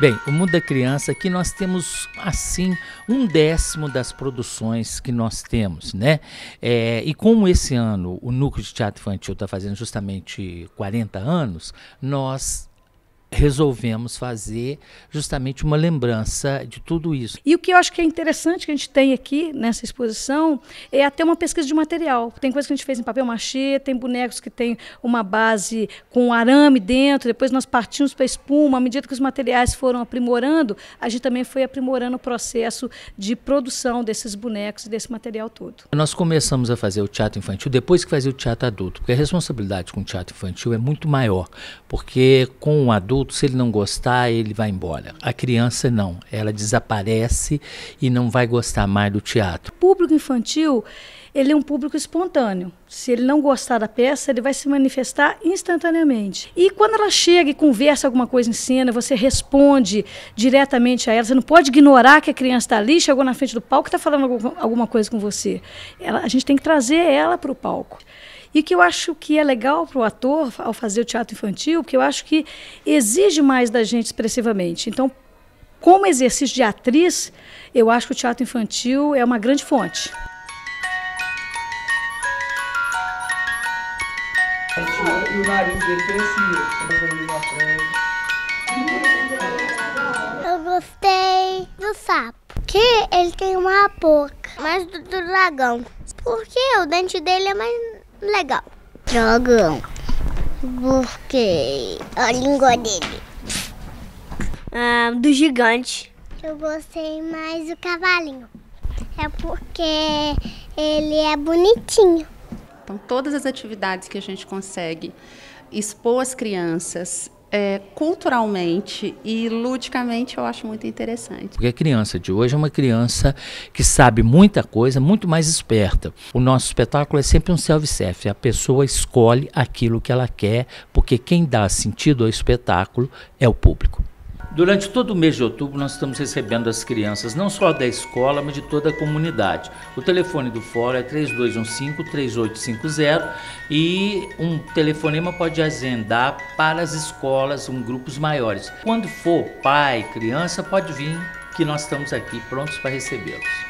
Bem, o Mundo da Criança aqui nós temos assim um décimo das produções que nós temos, né? É, e como esse ano o Núcleo de Teatro Infantil está fazendo justamente 40 anos, nós resolvemos fazer justamente uma lembrança de tudo isso. E o que eu acho que é interessante que a gente tem aqui nessa exposição é até uma pesquisa de material. Tem coisas que a gente fez em papel machê, tem bonecos que tem uma base com arame dentro, depois nós partimos para espuma. À medida que os materiais foram aprimorando, a gente também foi aprimorando o processo de produção desses bonecos e desse material todo. Nós começamos a fazer o teatro infantil depois que fazia o teatro adulto, porque a responsabilidade com o teatro infantil é muito maior, porque com o adulto adulto, se ele não gostar, ele vai embora. A criança não, ela desaparece e não vai gostar mais do teatro. O público infantil, ele é um público espontâneo. Se ele não gostar da peça, ele vai se manifestar instantaneamente. E quando ela chega e conversa alguma coisa em cena, você responde diretamente a ela. Você não pode ignorar que a criança está ali, chegou na frente do palco e está falando alguma coisa com você. Ela, a gente tem que trazer ela para o palco. E que eu acho que é legal para o ator ao fazer o teatro infantil, porque eu acho que exige mais da gente expressivamente. Então, como exercício de atriz, eu acho que o teatro infantil é uma grande fonte. Eu gostei do sapo. Que ele tem uma boca, mais do, do dragão. Porque o dente dele é mais legal. Dragão. Porque a língua dele. Ah, do gigante. Eu gostei mais do cavalinho. É porque ele é bonitinho. Então, todas as atividades que a gente consegue expor as crianças é, culturalmente e ludicamente eu acho muito interessante. Porque a criança de hoje é uma criança que sabe muita coisa, muito mais esperta. O nosso espetáculo é sempre um self-service, a pessoa escolhe aquilo que ela quer, porque quem dá sentido ao espetáculo é o público. Durante todo o mês de outubro, nós estamos recebendo as crianças, não só da escola, mas de toda a comunidade. O telefone do fórum é 3215-3850 e um telefonema pode agendar para as escolas, um grupos maiores. Quando for pai, criança, pode vir, que nós estamos aqui prontos para recebê-los.